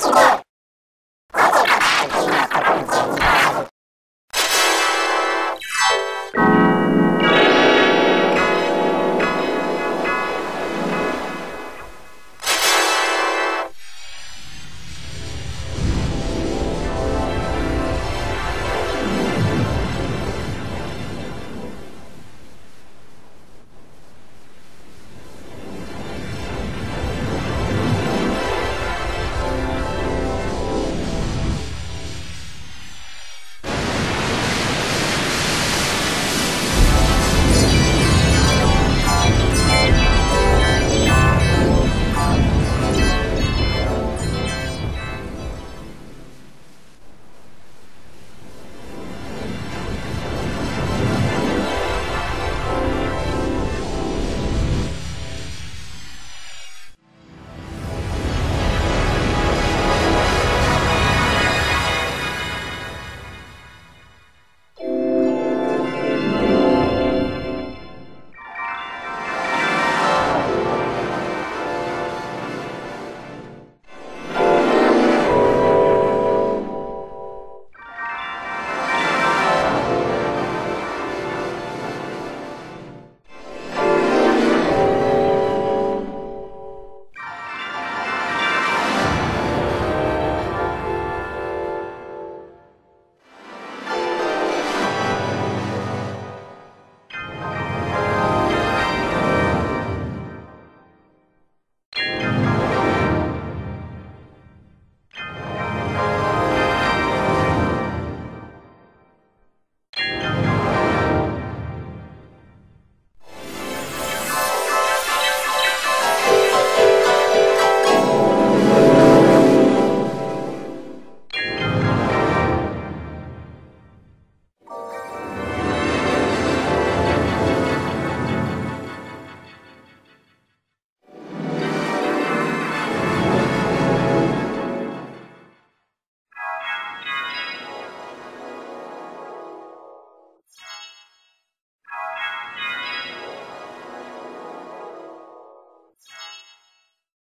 That's